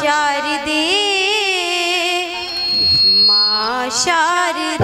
शारदे माँ शारदे